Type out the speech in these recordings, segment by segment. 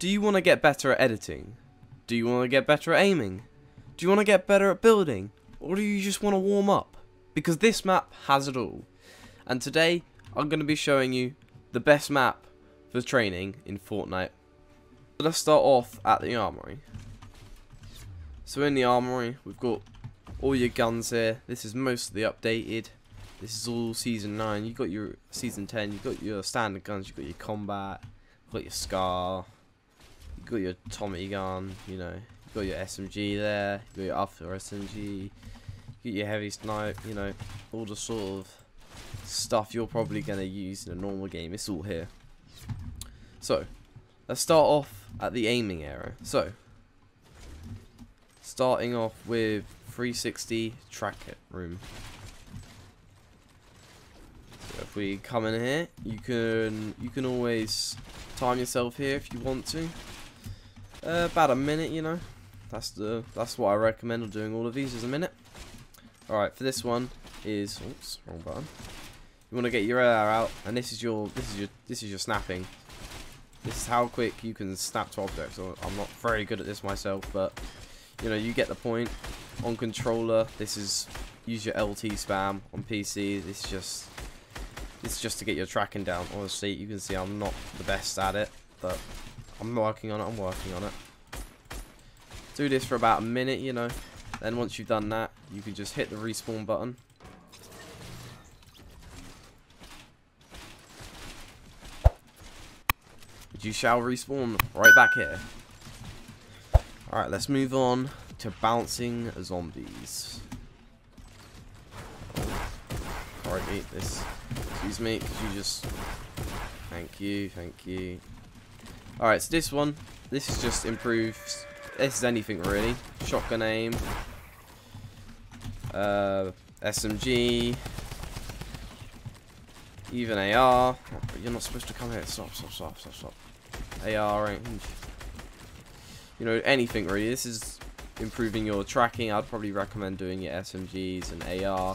Do you want to get better at editing? Do you want to get better at aiming? Do you want to get better at building? Or do you just want to warm up? Because this map has it all. And today, I'm going to be showing you the best map for training in Fortnite. Let's start off at the armory. So in the armory, we've got all your guns here. This is mostly updated. This is all season 9. You've got your season 10. you've got your standard guns. you've got your combat. you've got your scar. Got your Tommy gun. You know. You got your SMG there. You got your after SMG. You got your heavy snipe. You know, all the sort of stuff you're probably gonna use in a normal game. It's all here. So, let's start off at the aiming area. So, starting off with 360 track room. So if we come in here, you can you can always time yourself here if you want to. Uh, about a minute, you know. That's the that's what I recommend of doing all of these is a minute. Alright, for this one is oops, wrong button. You want to get your AR out, and this is your this is your this is your snapping. This is how quick you can snap to objects. I'm not very good at this myself, but you know you get the point. On controller, this is use your LT spam. On PC, this is just this is just to get your tracking down. Honestly, you can see I'm not the best at it, but I'm working on it. I'm working on it. Do this for about a minute, you know. Then once you've done that, you can just hit the respawn button. You shall respawn right back here. Alright, let's move on to bouncing zombies. Alright, eat this. Excuse me, could you just... Thank you, thank you. Alright, so this one, this is just improved. This is anything really. Shotgun aim. Uh, SMG. Even AR. You're not supposed to come here. Stop, stop, stop, stop, stop. AR range. You know, anything really. This is improving your tracking. I'd probably recommend doing your SMGs and AR.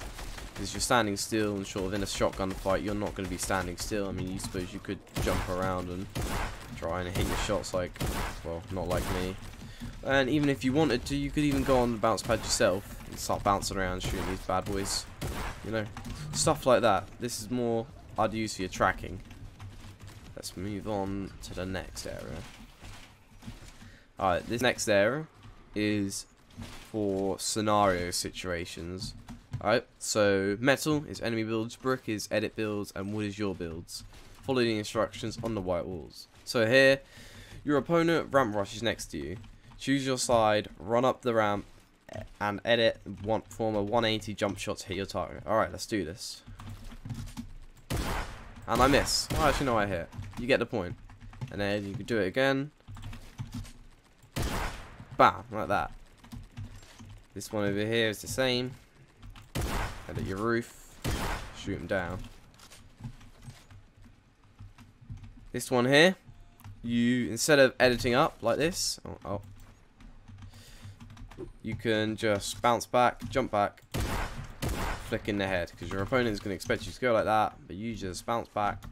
Because you're standing still and sort of in a shotgun fight, you're not going to be standing still. I mean, you suppose you could jump around and try and hit your shots like, well, not like me. And even if you wanted to, you could even go on the bounce pad yourself and start bouncing around shooting these bad boys. You know, stuff like that. This is more I'd use for your tracking. Let's move on to the next area. Alright, this next area is for scenario situations. Alright, so metal is enemy builds, brick is edit builds, and wood is your builds. Follow the instructions on the white walls. So here, your opponent ramp rushes next to you. Choose your side, run up the ramp, and edit, one, form a 180 jump shot to hit your target. Alright, let's do this. And I miss. Oh, actually, no, I hit. You get the point. And then you can do it again. Bam, like that. This one over here is the same. Edit your roof. Shoot them down. This one here, you, instead of editing up like this, oh, oh. You can just bounce back, jump back, flick in the head because your opponent is going to expect you to go like that but you just bounce back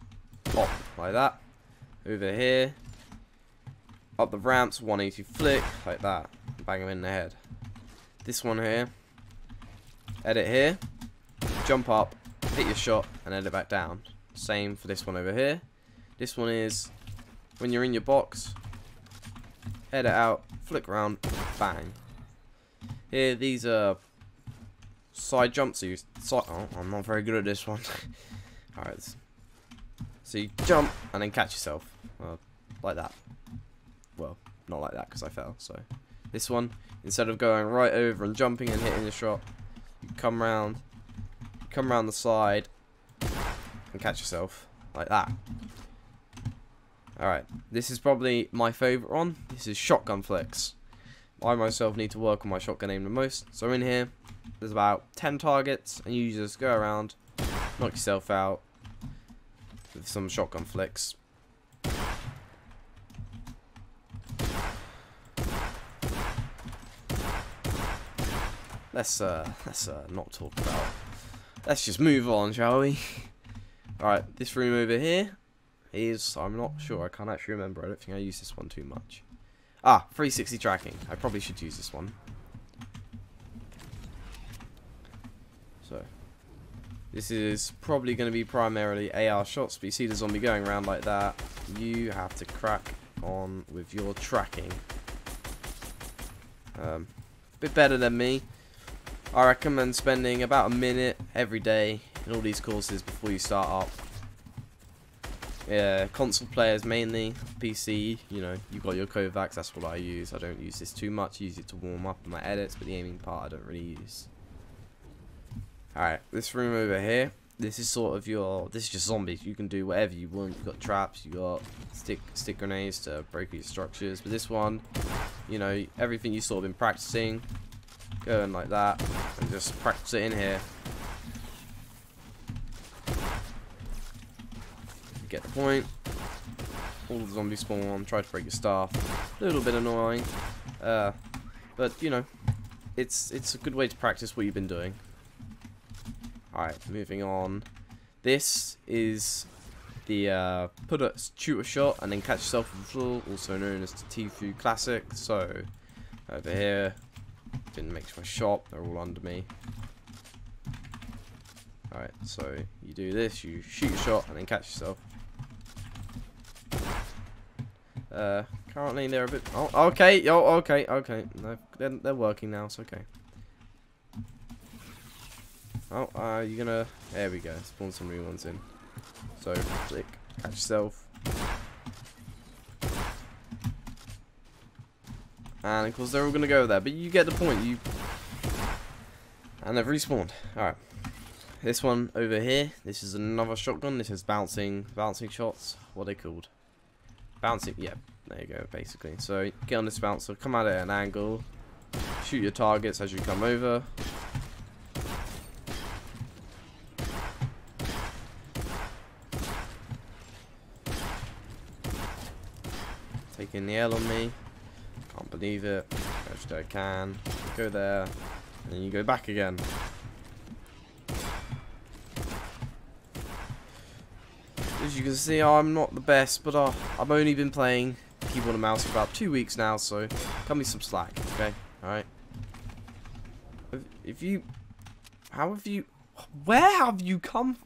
pop like that. Over here up the ramps 180 flick like that bang him in the head. This one here edit here jump up hit your shot and edit back down. Same for this one over here. This one is when you're in your box Head it out flick around bang here these are side jumps. So you. Oh, I'm not very good at this one. All right. So you jump and then catch yourself, uh, like that. Well, not like that because I fell. So this one, instead of going right over and jumping and hitting the shot, you come round, come round the side, and catch yourself like that. Alright, this is probably my favourite one. This is shotgun flicks. I myself need to work on my shotgun aim the most. So in here, there's about 10 targets, and you just go around, knock yourself out with some shotgun flicks. Let's uh, let's uh, not talk about. Let's just move on, shall we? Alright, this room over here is, I'm not sure, I can't actually remember, I don't think I use this one too much. Ah, 360 tracking, I probably should use this one. So, this is probably going to be primarily AR shots, but you see the zombie going around like that, you have to crack on with your tracking. Um, bit better than me. I recommend spending about a minute every day in all these courses before you start up. Yeah, console players mainly, PC, you know, you've got your Kovaak's, that's what I use. I don't use this too much, use it to warm up my edits, but the aiming part I don't really use. Alright, this room over here, this is sort of your, this is just zombies, you can do whatever you want, you've got traps, you got stick stick grenades to break your structures, but this one, you know, everything you've sort of been practicing, going like that, and just practice it in here. Get the point. All the zombies spawn, on, try to break your staff. A little bit annoying. Uh, but, you know, it's it's a good way to practice what you've been doing. Alright, moving on. This is the uh, put a shoot a shot and then catch yourself with the floor, also known as the Tfue Classic. So, over here, didn't make my shot, they're all under me. Alright, so you do this, you shoot your shot and then catch yourself. Uh, currently they're a bit. Oh, okay. Oh, okay. Okay. No, they're they're working now. It's okay. Oh, uh, you're gonna. There we go. Spawn some new ones in. So click, catch yourself. And of course they're all gonna go there, but you get the point. You and they've respawned. All right. This one over here. This is another shotgun. This is bouncing, bouncing shots. What are they called? Bouncing, yeah, there you go, basically. So, get on this bouncer, come out at an angle, shoot your targets as you come over. Taking the L on me. Can't believe it. I can. Go there. And you go back again. As you can see, I'm not the best, but uh, I've only been playing keyboard and mouse for about two weeks now, so cut me some slack, okay? Alright? If you... How have you... Where have you come...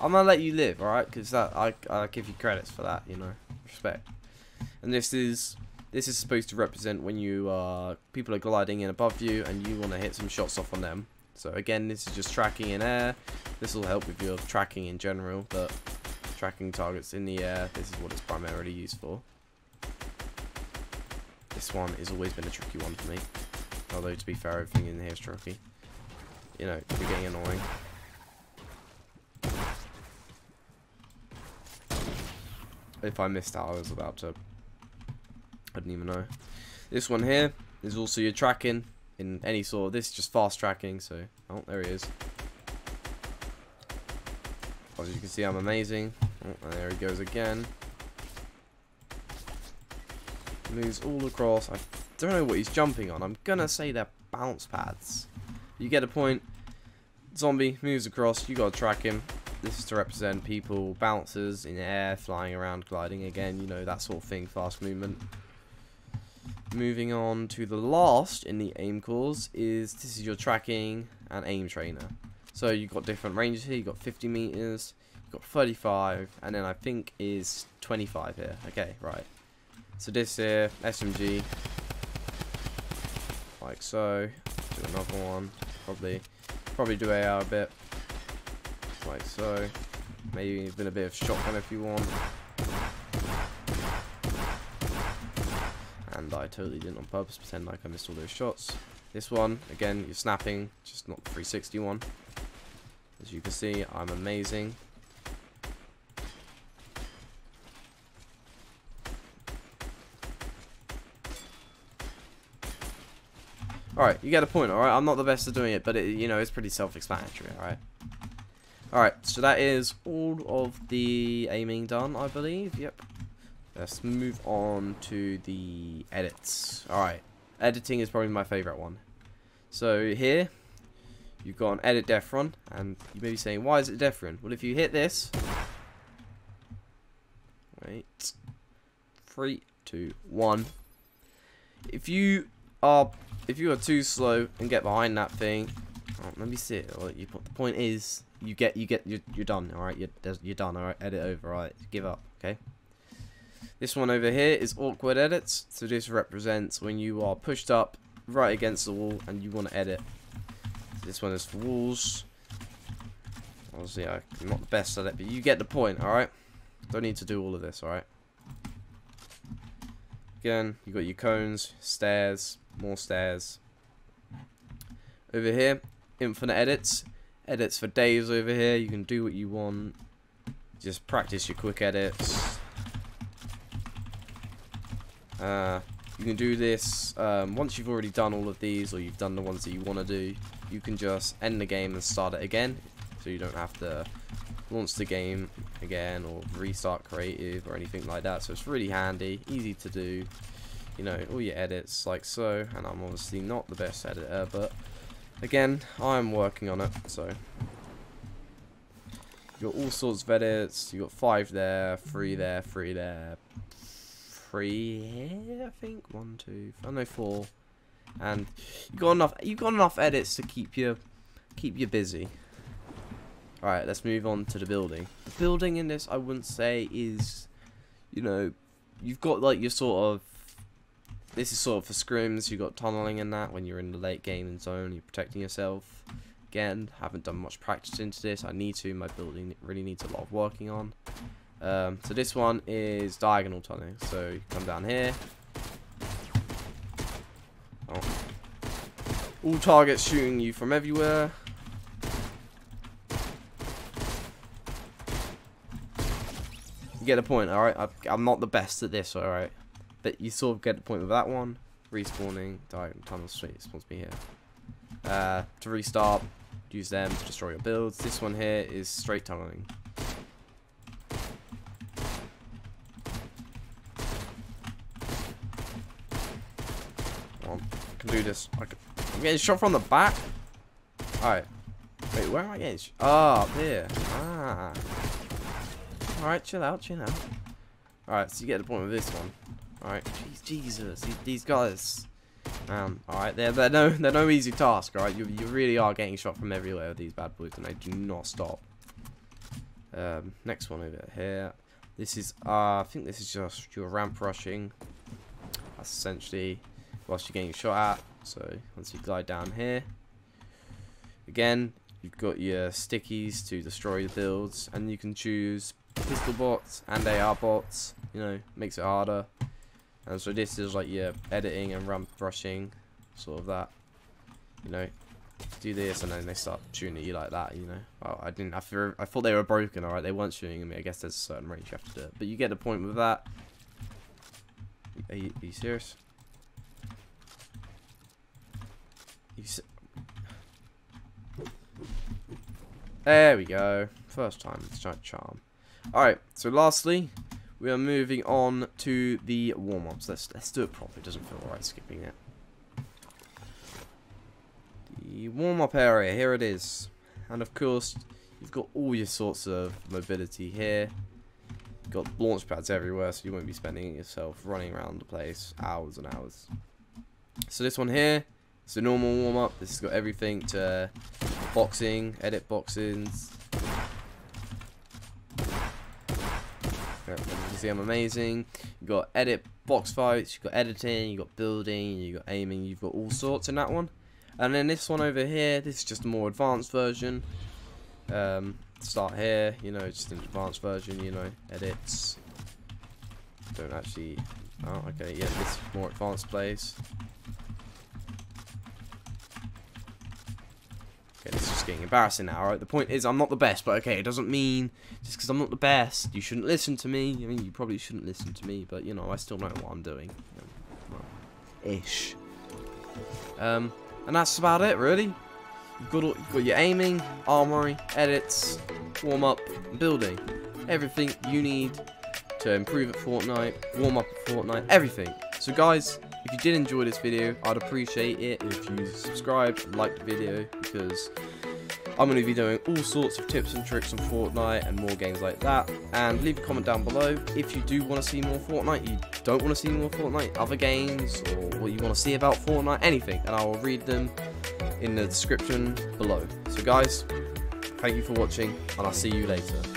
I'm gonna let you live, alright? Because that I, I give you credits for that, you know? Respect. And this is... This is supposed to represent when you uh, people are gliding in above you and you want to hit some shots off on them. So again, this is just tracking in air. This will help with your tracking in general, but tracking targets in the air. This is what it's primarily used for. This one has always been a tricky one for me. Although, to be fair, everything in here is tricky. You know, you're getting annoying. If I missed out, I was about to... I didn't even know. This one here is also your tracking in any sort of... This is just fast tracking, so... Oh, there he is. As you can see, I'm amazing. Oh, there he goes again. Moves all across. I don't know what he's jumping on. I'm gonna say they're bounce pads. You get a point. Zombie moves across. You gotta track him. This is to represent people, bouncers in air, flying around, gliding again. You know that sort of thing. Fast movement. Moving on to the last in the aim course is this is your tracking and aim trainer. So you've got different ranges here. You've got 50 meters, got 35, and then I think is 25 here. Okay, right. So this here, SMG, like so. Do another one, probably, probably do AR a bit, like so. Maybe even a bit of shotgun if you want. And I totally didn't on purpose pretend like I missed all those shots. This one, again, you're snapping, just not the 360 one. As you can see, I'm amazing. Alright, you get a point, alright? I'm not the best at doing it, but it, you know, it's pretty self-explanatory, alright? Alright, so that is all of the aiming done, I believe. Yep. Let's move on to the edits. Alright, editing is probably my favourite one. So here, you've got an edit def run, and you may be saying, why is it def run? Well, if you hit this, Wait. Three, two, one. If you are if you are too slow and get behind that thing, oh, let me see it. Well, you, the point is, you get you get you're, you're done. All right, you're you're done. All right, edit over. All right, give up. Okay. This one over here is awkward edits. So this represents when you are pushed up right against the wall and you want to edit. This one is for walls. Obviously, I'm not the best at it, but you get the point. All right. Don't need to do all of this. All right. Again, you got your cones, stairs, more stairs. Over here, infinite edits. Edits for days over here. You can do what you want. Just practice your quick edits. Uh, you can do this um, once you've already done all of these or you've done the ones that you want to do. You can just end the game and start it again. So you don't have to launch the game again or restart creative or anything like that. So it's really handy, easy to do. You know, all your edits like so. And I'm obviously not the best editor, but again, I'm working on it. So you got all sorts of edits. You got five there, three there, three there, three here. I think one, two, I know oh four, and you got enough. You got enough edits to keep you keep you busy. Alright, let's move on to the building. The building in this, I wouldn't say is, you know, you've got like your sort of, this is sort of for scrims, you've got tunneling in that when you're in the late game and zone, you're protecting yourself. Again, haven't done much practice into this, I need to, my building really needs a lot of working on. Um, so this one is diagonal tunneling, so you come down here. Oh. All targets shooting you from everywhere. You get the point, alright? I'm not the best at this, alright? But you sort of get the point with that one. Respawning, diagonal tunnel, sweet, spawns me here. Uh, to restart, use them to destroy your builds. This one here is straight tunneling. I can do this. I can, I'm getting shot from the back. Alright. Wait, where am I getting? Oh, up here. Ah. Alright, chill out, chill out. Alright, so you get the point with this one. Alright, Jesus, these, guys. Um, alright, they're, they're, no, they're no easy task, alright? You, you really are getting shot from everywhere with these bad boys, and they do not stop. Um, next one over here. This is, uh, I think this is just your ramp rushing. That's essentially whilst you're getting shot at. So, once you glide down here. Again, you've got your stickies to destroy the builds, and you can choose pistol bots and AR bots, you know, makes it harder. And so this is like your editing and ramp rushing, sort of that. You know, do this and then they start shooting at you like that, you know. Well, I didn't, I, I thought they were broken, alright, they weren't shooting at me. I guess there's a certain range you have to do it. But you get the point with that. Are you, are you serious? You se there we go. First time, it's charm. Alright, so lastly, we are moving on to the warm-ups. Let's, let's do it properly. It doesn't feel right skipping it. The warm-up area, here it is. And of course, you've got all your sorts of mobility here. You've got launch pads everywhere, so you won't be spending yourself running around the place hours and hours. So this one here, it's a normal warm-up. This has got everything to boxing, edit boxings, See I'm amazing. You've got edit box fights, you've got editing, you've got building, you've got aiming, you've got all sorts in that one. And then this one over here, this is just a more advanced version. Um, start here, you know, just an advanced version, you know, edits. Don't actually, oh, okay, yeah, this more advanced place. Getting embarrassing now, right? The point is, I'm not the best, but okay, it doesn't mean just because I'm not the best, you shouldn't listen to me. I mean, you probably shouldn't listen to me, but, you know, I still know what I'm doing. Well, ish. Um, and that's about it, really. You've got, all, you've got your aiming, armory, edits, warm-up, building. Everything you need to improve at Fortnite, warm up at Fortnite, everything. So guys, if you did enjoy this video, I'd appreciate it if you subscribe like the video because I'm going to be doing all sorts of tips and tricks on Fortnite and more games like that. And leave a comment down below if you do want to see more Fortnite, you don't want to see more Fortnite, other games, or what you want to see about Fortnite, anything. And I will read them in the description below. So guys, thank you for watching, and I'll see you later.